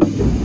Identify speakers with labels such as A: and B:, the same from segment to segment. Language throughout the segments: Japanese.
A: you.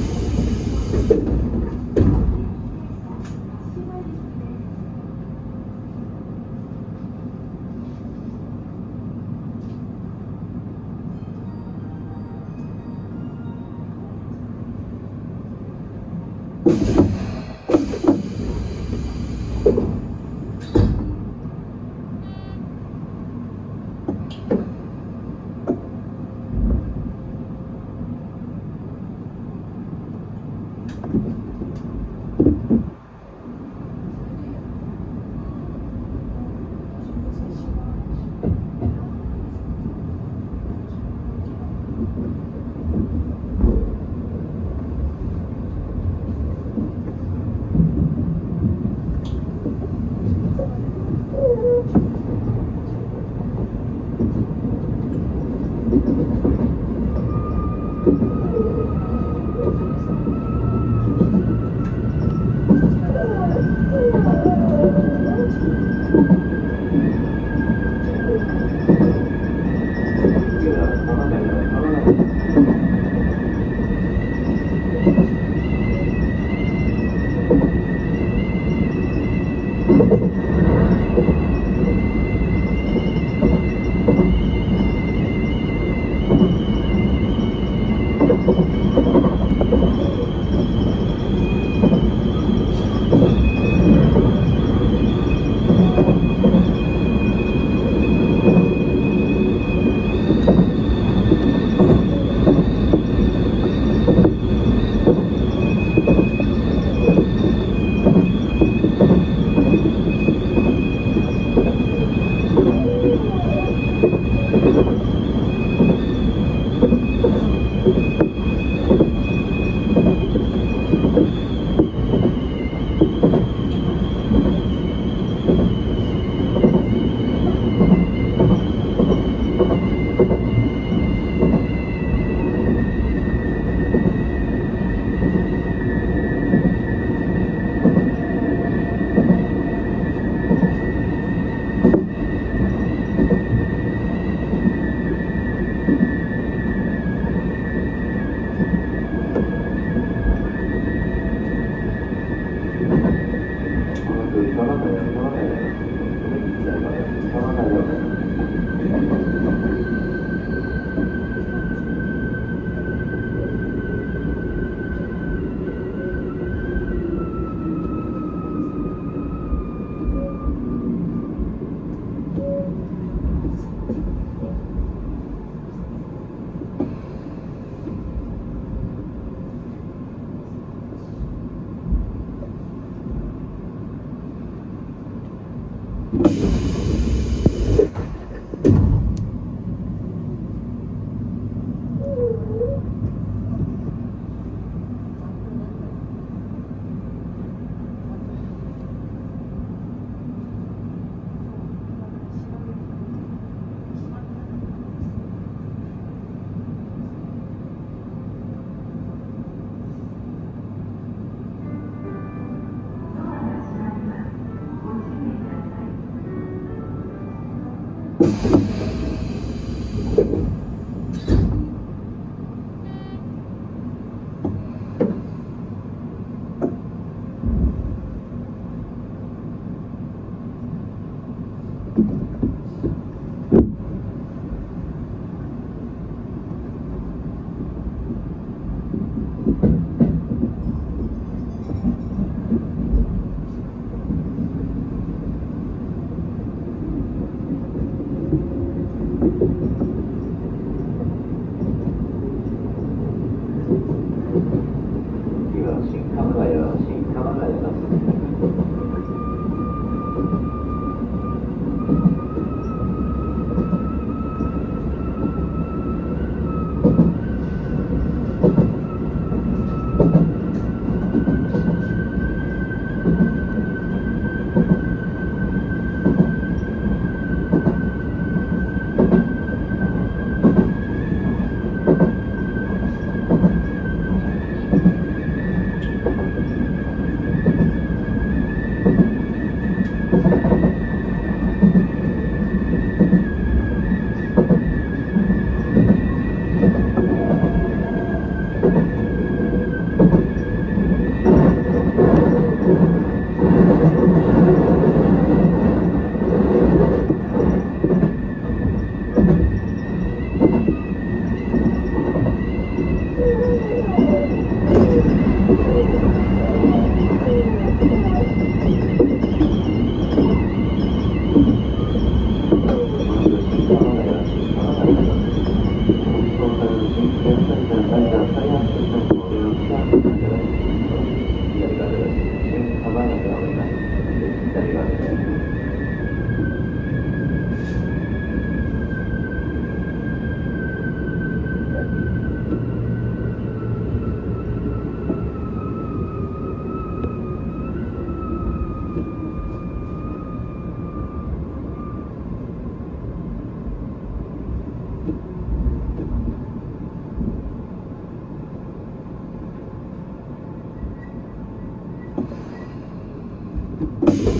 A: 新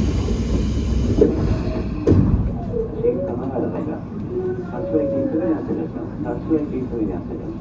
A: 神奈川入ります。発車駅急ぐに発車いたします。発車駅急ぐに発車いたします。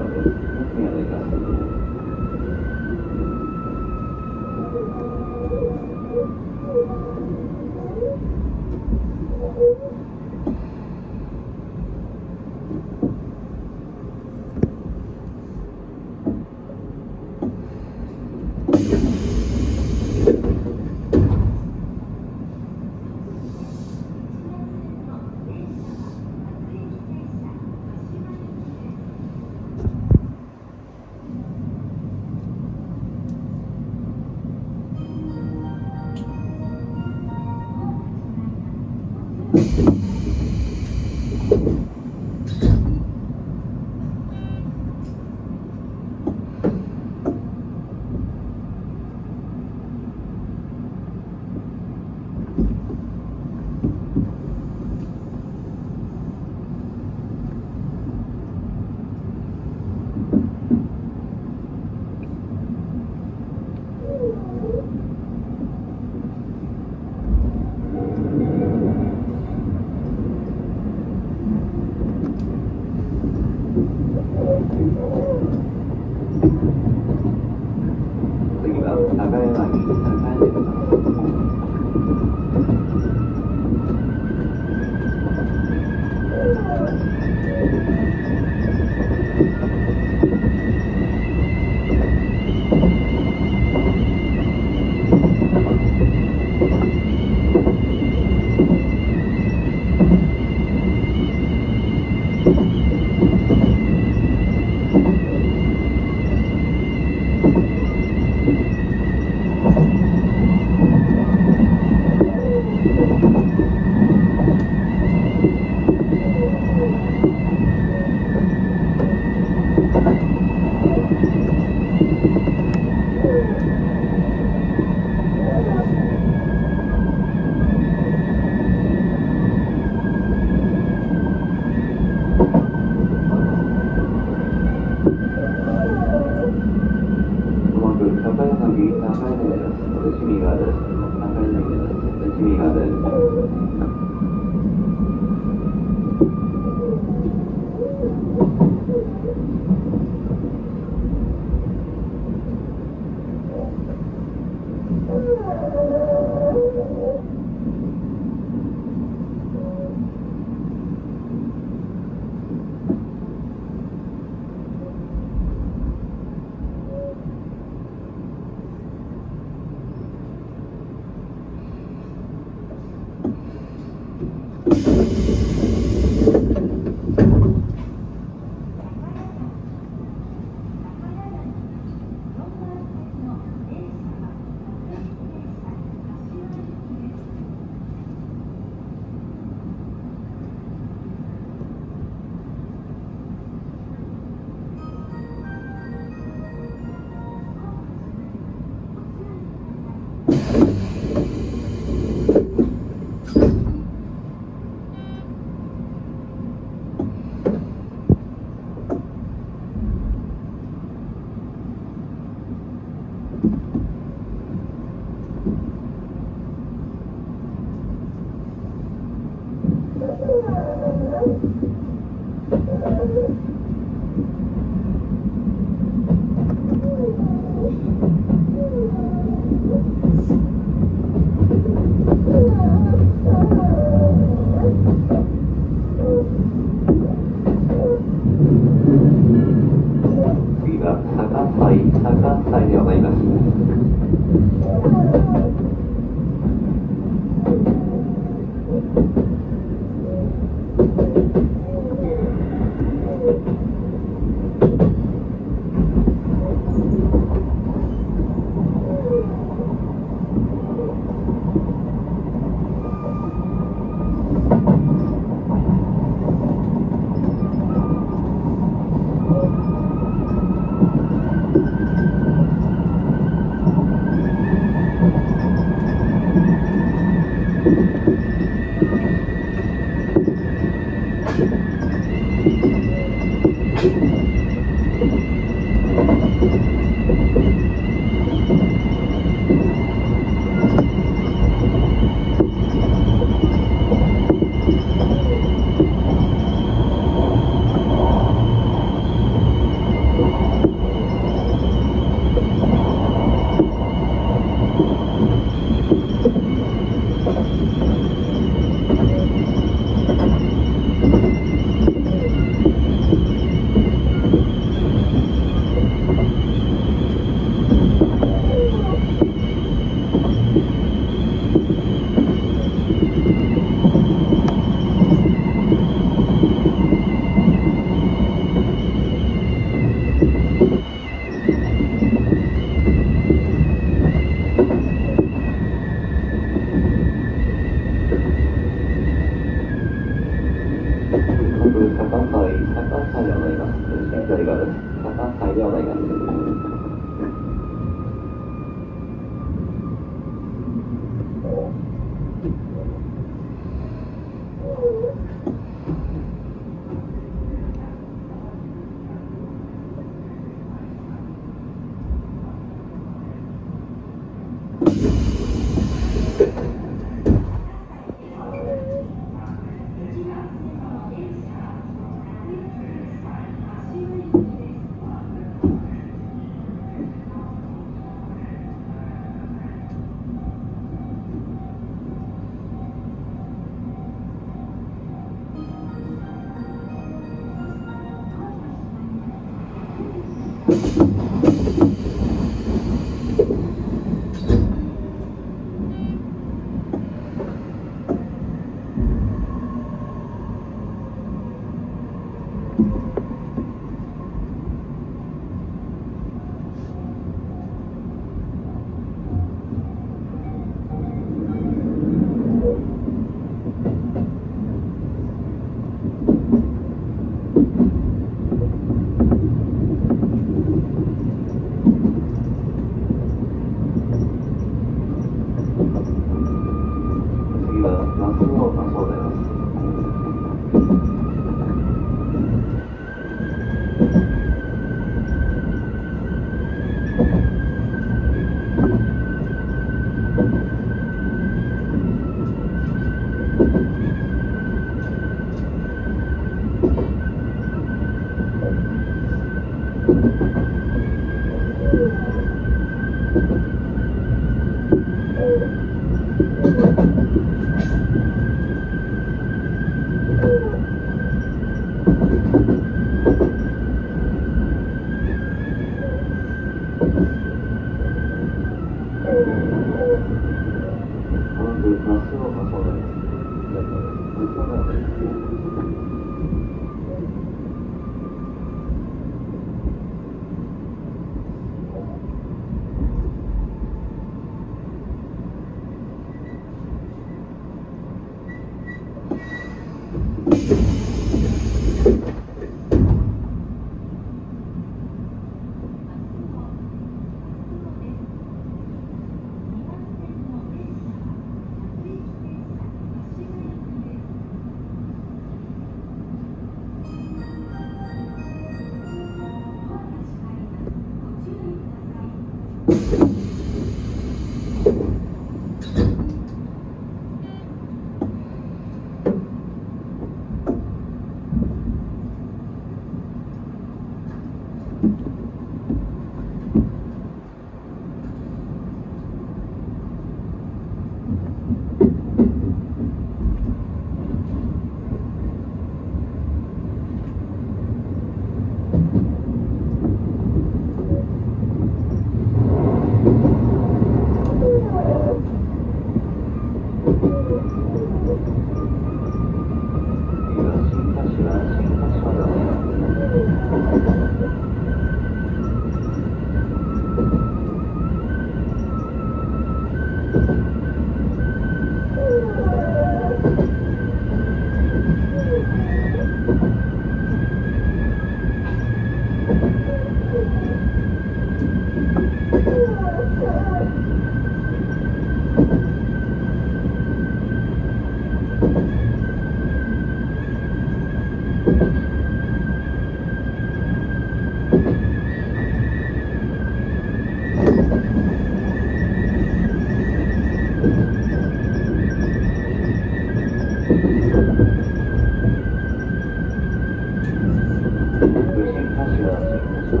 A: 通信発車は進行する。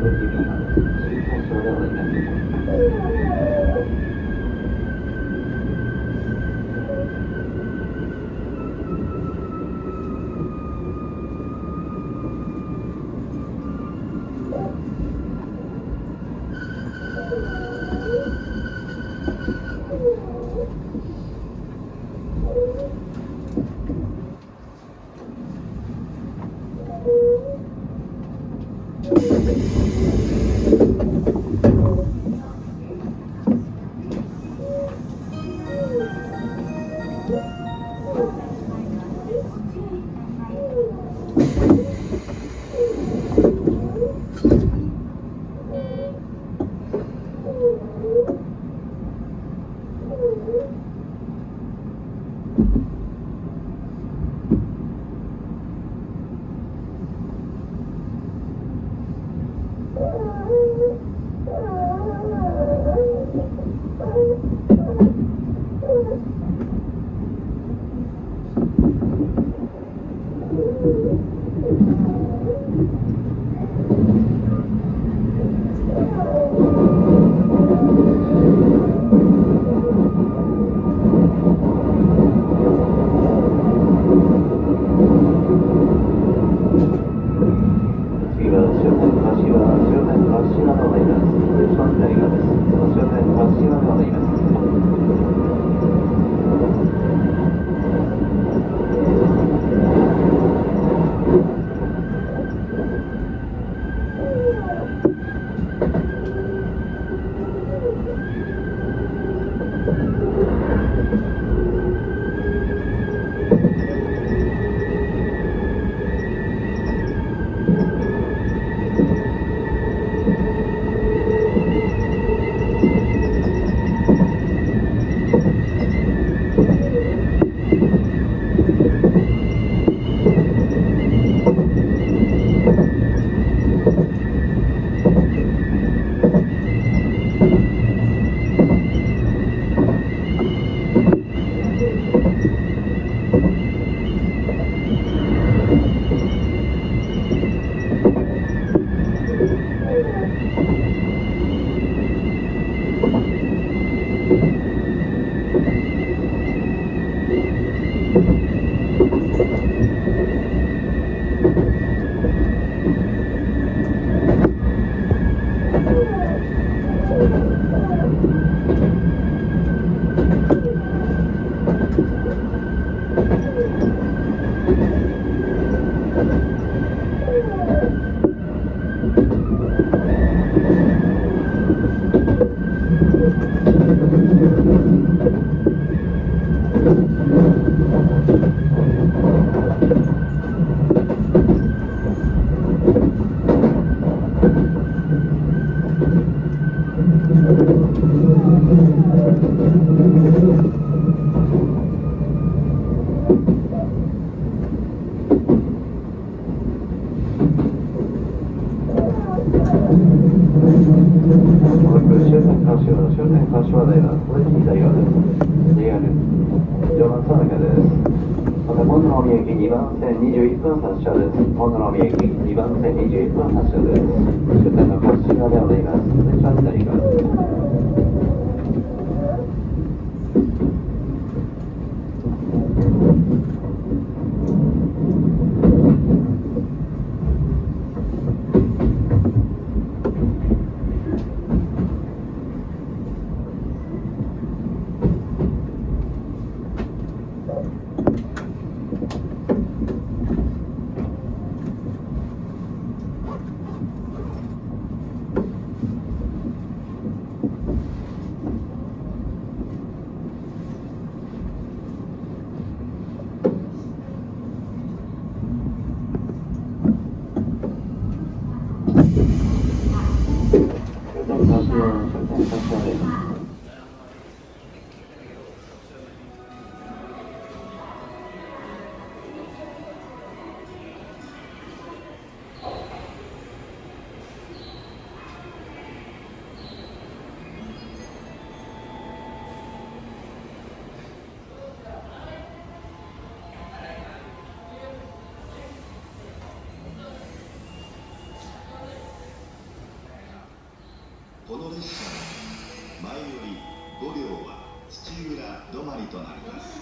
A: 通信発車は進行する。
B: この列車は前より5両は土浦止まりとなります。